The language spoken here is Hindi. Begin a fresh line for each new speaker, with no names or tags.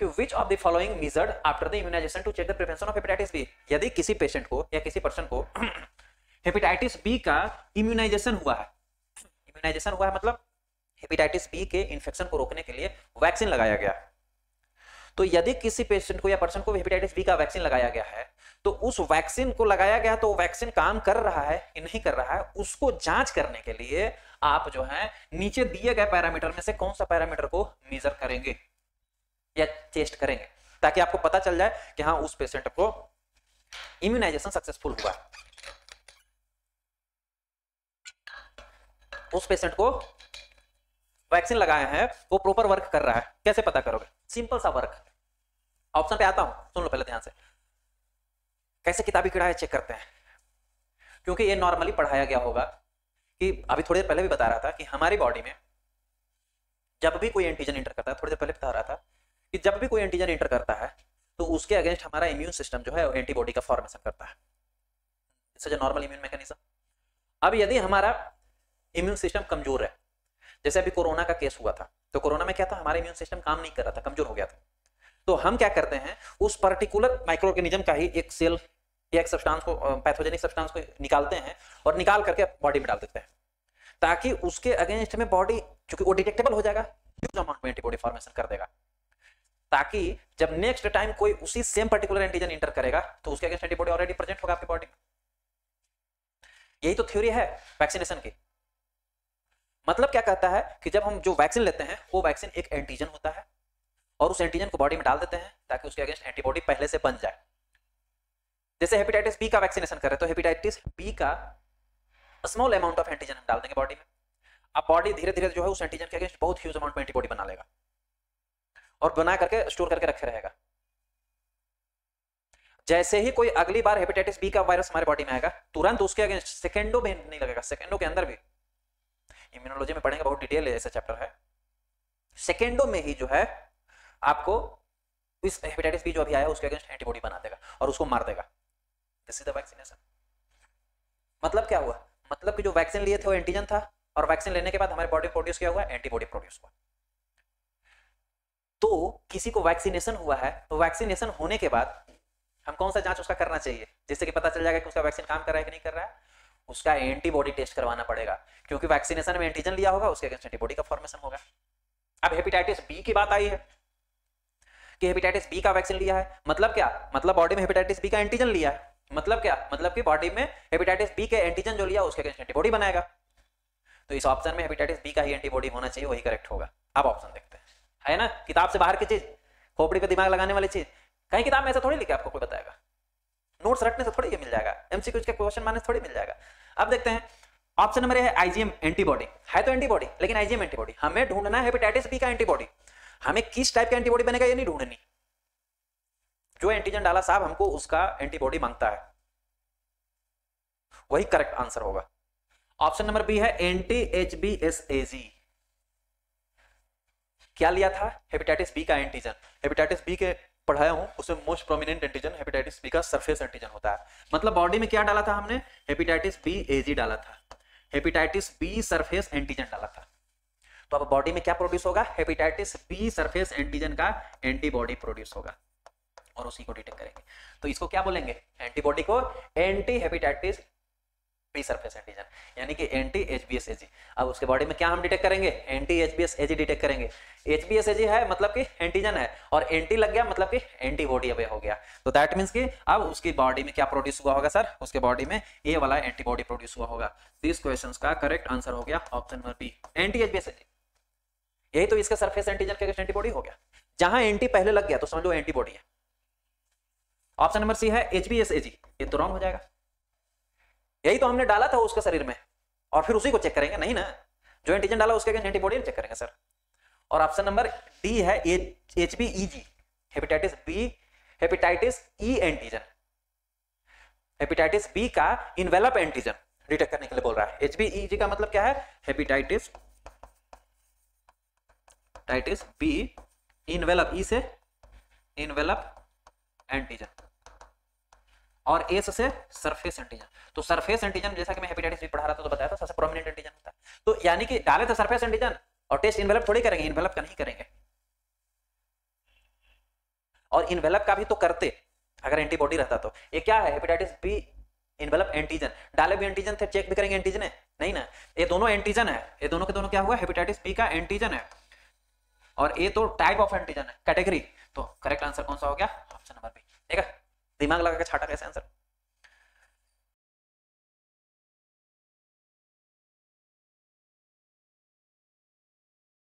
कि which of the following measured after the immunization to check the prevention of hepatitis B यदि किसी पेशेंट को या किसी पर्सन को हेपेटाइटिस बी का इम्यूनाइजेशन हुआ है। इम्यूनाइजेशन हुआ है मतलब हेपेटाइटिस बी के इन्फेक्शन को रोकने के लिए वैक्सीन लगाया गया तो यदि किसी पेशेंट को या पर्सन को हेपेटाइटिस बी का वैक्सीन लगाया गया है तो उस वैक्सीन को लगाया गया तो वैक्सीन काम कर रहा है कि नहीं कर रहा है, उसको जाँच करने के लिए आप जो है, नीचे दिए गए पैरामीटर में से कौन सा पैरामीटर को मेजर करेंगे? या टेस्ट करेंगे, ताकि आपको पता चल जाए कि हाँ उस पेशेंट को इम्यूनाइजेशन सक्सेसफुल हुआ। उस पेशेंट को वैक्सीन लगाया है, वो प्रॉपर वर्क कर रहा है। कैसे पता करोगे? सिंपल सा वर्क ऑप्शन पे आता हूँ, सुन लो पहले ध्यान से। कैसे किताबी किड़ा चेक करते हैं। क्योंकि ये नॉर्मली पढ़ाया गया होगा कि अभी थोड़ी देर पहले भी बता रहा था कि हमारी बॉडी में जब भी कोई एंटीजन इंटर करता है, थोड़ी देर पहले बता रहा था कि जब भी कोई एंटीजन इंटर करता है तो उसके अगेंस्ट हमारा इम्यून सिस्टम जो है एंटीबॉडी का फॉर्मेशन करता है। नॉर्मल इम्यून मैकेनिज्म अब यदि हमारा इम्यून सिस्टम कमज़ोर है, जैसे अभी कोरोना का केस हुआ था तो कोरोना में क्या था? हमारा इम्यून सिस्टम काम नहीं कर रहा था, कमज़ोर हो गया था। तो हम क्या करते हैं, उस पर्टिकुलर माइक्रो ऑर्गेनिज्म का ही एक सेल या एक सब्सटेंस को पैथोजेनिक सब्सटेंस को निकालते हैं और निकाल करके बॉडी में डाल देते हैं। ताकि उसके अगेंस्ट में बॉडी चूँकि वो डिटेक्टेबल हो जाएगा ह्यूज अमाउंट में एंटीबॉडी फॉर्मेशन कर देगा। ताकि जब नेक्स्ट टाइम कोई उसी सेम पर्टिकुलर एंटीजन इंटर करेगा तो उसके अगेंस्ट एंटीबॉडी ऑलरेडी प्रेजेंट होगा आपकी बॉडी में यही तो थ्योरी है वैक्सीनेशन की। मतलब क्या कहता है कि जब हम जो वैक्सीन लेते हैं, वो वैक्सीन एक एंटीजन होता है और उस एंटीजन को बॉडी में डाल देते हैं ताकि उसके अगेंस्ट एंटीबॉडी पहले से बन जाए। जैसे हेपेटाइटिस बी का वैक्सीनेशन करें तो हेपेटाइटिस बी का स्मॉल अमाउंट ऑफ़ एंटीजन हम डाल देंगे बॉडी में। अब बॉडी धीरे धीरे जो है उस एंटीजन के अगेंस्ट बहुत ह्यूज अमाउंट में एंटीबॉडी बना लेगा। और बना करके स्टोर करके रखे रहेगा। जैसे ही कोई अगली बार हेपेटाइटिस बी का वायरस हमारे बॉडी में आएगा, तुरंत उसके अगेंस्ट सेकेंडो में नहीं लगेगा सेकेंडो के अंदर भी। इम्यूनोलॉजी में पढ़ेंगे बहुत डिटेल ऐसा चैप्टर है। सेकेंडो में ही जो है, आपको इस हेपेटाइटिस बी जो अभी आया, उसके अगेंस्ट एंटीबॉडी बना देगा और उसको मार देगा। दिस इज़ द वैक्सीनेशन मतलब क्या हुआ? मतलब कि जो वैक्सीन लिए थे वो एंटीजन था और वैक्सीन लेने के बाद हमारे बॉडी प्रोड्यूस किया हुआ एंटीबॉडी प्रोड्यूस हुआ। तो किसी को वैक्सीनेशन हुआ है तो वैक्सीनेशन होने के बाद हम कौन सा जाँच उसका करना चाहिए? जिससे कि पता चल जाएगा कि उसका वैक्सीन काम कर रहा है कि नहीं कर रहा है, उसका एंटीबॉडी टेस्ट करवाना पड़ेगा। क्योंकि वैक्सीनेशन में एंटीजन लिया होगा, उसके अगेंस्ट एंटीबॉडी का फॉर्मेशन होगा। अब हेपेटाइटिस बी की बात आई है कि हेपेटाइटिस बी का वैक्सीन लिया है मतलब क्या? मतलब बॉडी में हेपेटाइटिस बी का एंटीजन लिया है। मतलब क्या? मतलब कि बॉडी में हेपेटाइटिस बी के एंटीजन जो लिया, उसके अगेंस्ट एंटीबॉडी बनाएगा। तो इस ऑप्शन में हेपेटाइटिस बी का ही एंटीबॉडी होना चाहिए, वही करेक्ट होगा। अब ऑप्शन देखते हैं। है ना? किताब से बाहर की चीज़, खोपड़ी पे दिमाग लगाने वाली चीज़। कहीं किताब में ऐसा थोड़ी लिखा आपको कोई बताएगा? नोट्स रटने से थोड़ी ये मिल जाएगा। एमसीक्यू के क्वेश्चन मारने से थोड़ी मिल जाएगा। अब देखते हैं। ऑप्शन नंबर है आईजीएम एंटीबॉडी है तो एंटीबॉडी लेकिन आईजीएम एंटीबॉडी हमें ढूंढना है हेपेटाइटिस बी का एंटीबॉडी हमें किस टाइप का एंटीबॉडी बनेगा ये नहीं ढूंढनी। जो एंटीजन डाला साहब हमको उसका एंटीबॉडी माँगता है। वही करेक्ट आंसर होगा। ऑप्शन नंबर बी है anti H B S A G क्या लिया था? हेपेटाइटिस बी का एंटीजन हेपेटाइटिस बी के पढ़ाया हूँ उसमें most prominent antigen hepatitis B का सरफेस एंटीजन होता है। मतलब बॉडी में क्या डाला था हमने? हेपेटाइटिस बी एजी डाला था। हेपेटाइटिस बी सरफेस एंटीजन डाला था। तो अब बॉडी में क्या प्रोड्यूस होगा? हेपेटाइटिस बी सरफेस एंटीजन का एंटीबॉडी प्रोड्यूस होगा। और उसी को डिटेक्ट करेंगे। तो इसको क्या बोलेंगे? एंटीबॉडी को anti hepatitis B surface antigen यानी कि anti H B S AG अब उसके बॉडी में क्या हम डिटेक्ट करेंगे? Anti H B S AG detect करेंगे। एच बी एस एजी है मतलब कि एंटीजन है, और एंटी लग गया मतलब कि एंटीबॉडी अवे हो गया। तो दैट मीन्स कि अब उसकी बॉडी में क्या प्रोड्यूस हुआ होगा सर उसके बॉडी में ए वाला एंटीबॉडी प्रोड्यूस हुआ होगा। दिस क्वेश्चन का करेक्ट आंसर हो गया option number B anti H B S AG यही तो इसका सरफेस एंटीजन के एंटीबॉडी हो गया। जहाँ एंटी पहले लग गया तो समझ लो एंटीबॉडी है। ऑप्शन नंबर सी है एच बी एस एजी ये तो रॉन्ग हो जाएगा। यही तो हमने डाला था उसके शरीर में। और फिर उसी को चेक करेंगे, नहीं ना? जो एंटीजन डाला उसके अगेंस्ट एंटीबॉडी चेक करेंगे सर और ऑप्शन नंबर डी है H B E G hepatitis B hepatitis E antigen hepatitis B का इनवेलप एंटीजन डिटेक्ट करने के लिए बोल रहा है। एच बी ई जी का मतलब क्या है? हेपेटाइटिस टाइटिस बी इनवेलप ई से इनवेलप एंटीजन और एस से सरफेस एंटीजन तो सरफेस एंटीजन जैसा कि मैं हेपेटाइटिस बी पढ़ा रहा था तो बताया था, सबसे प्रोमिनेंट एंटीजन होता है। तो यानी कि डाले तो सरफेस एंटीजन और टेस्ट इन्वेलप थोड़ी करेंगे इन्वेलप का नहीं करेंगे। और इन्वेलप का भी तो करते, अगर एंटीबॉडी रहता तो। ये क्या है? हेपेटाइटिस बी इन्वेलप एंटीजन डाले भी एंटीजन थे चेक भी करेंगे एंटीजन है, नहीं ना? ये दोनों एंटीजन है। ये दोनों के दोनों क्या हुआ? हेपेटाइटिस बी का एंटीजन है। और ये तो टाइप ऑफ़ एंटीजन है कैटेगरी तो करेक्ट आंसर कौन सा हो गया? ऑप्शन नंबर दिमाग लगा के छाटा कैसे आंसर?